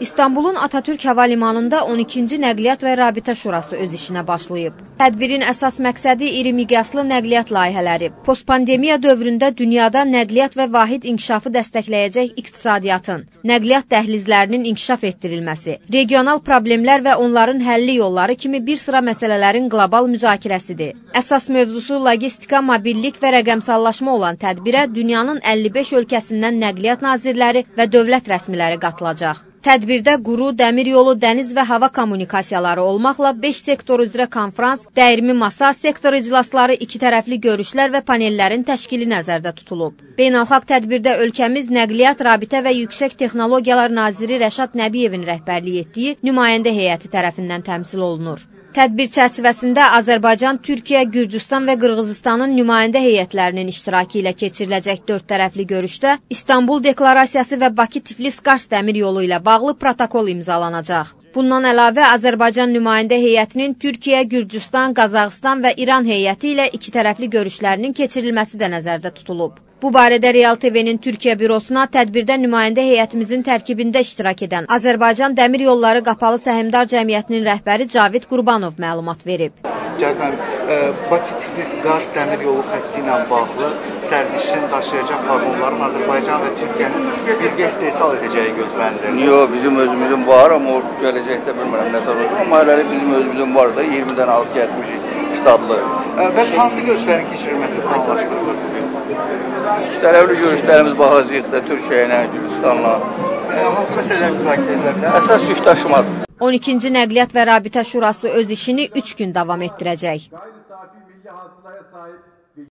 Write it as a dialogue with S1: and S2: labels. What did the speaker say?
S1: İstanbulun Atatürk Hava Limanında 12-ci Nəqliyyat və Rabitə Şurası öz işinə başlayıb. Tədbirin əsas məqsədi iri miqyaslı nəqliyyat layihələri, postpandemiya dövründə dünyada nəqliyyat və vahid inkişafı dəstəkləyəcək iqtisadiyyatın, nəqliyyat dəhlizlərinin inkişaf etdirilməsi, regional problemlər və onların həlli yolları kimi bir sıra məsələlərin qlobal müzakirəsidir. Əsas mövzusu logistika, mobillik və rəqəmsallaşma olan tədbirə dünyanın 55 ölkəsindən nəqliyyat nazirləri və dövlət rəsmiləri qatılacaq. Tədbirdə quru, dəmir yolu, dəniz və hava kommunikasiyaları olmaqla 5 sektor üzrə konfrans, dəyirmi masa, sektor iclasları, iki tərəfli görüşlər və panellərin təşkili nəzərdə tutulub. Beynəlxalq tədbirdə ölkəmiz Nəqliyyat, Rabitə və Yüksək Texnologiyalar Naziri Rəşad Nəbiyevin rəhbərlik etdiyi nümayəndə heyəti tərəfindən təmsil olunur. Tədbir çərçivəsində Azərbaycan, Türkiyə, Gürcüstan və Qırğızıstanın nümayəndə heyətlərinin iştirakı ilə keçiriləcək dörd tərəfli görüşdə İstanbul Deklarasiyası və Bakı-Tiflis-Qars dəmir yolu ilə bağlı protokol imzalanacaq. Bundan əlavə Azərbaycan nümayəndə heyətinin Türkiyə, Gürcüstan, Qazaxıstan və İran heyəti ilə iki tərəfli görüşlərinin keçirilməsi də nəzərdə tutulub. Bu barədə Real TV-nin Türkiyə bürosuna tədbirdə nümayəndə heyətimizin tərkibində iştirak edən Azərbaycan Dəmir Yolları Qapalı Səhmdar Cəmiyyətinin rəhbəri Cavid Qurbanov məlumat verib.
S2: Gəlməm, Bakı-Tiflis-Qars dəmir yolu xətti ilə bağlı sərnişin daşıyacaq vaqonların Azərbaycan və Türkiyənin birgə istehsal edəcəyi gözlənilir.
S3: Yox, bizim özümüzün var, amma o gələcəkdə bilmirəm nə tər olur. Amma hələlik bizim özümüzün var da, 20-dən az gəlmişik ştatlı.
S2: Bəs hansı görüşlərin keçirilməsi planlaşdırılır bugün?
S3: İki tərəfli görüşlərimiz da Türkiyə ilə, Gürcüstanla.
S2: Hansı məsələlər müzakirə edilə?
S3: Əsas yük daşımadır.
S1: 12-ci Nəqliyyat və Rabitə Şurası öz işini 3 gün davam etdirəcək.
S4: gayri safi milli hasılaya sahip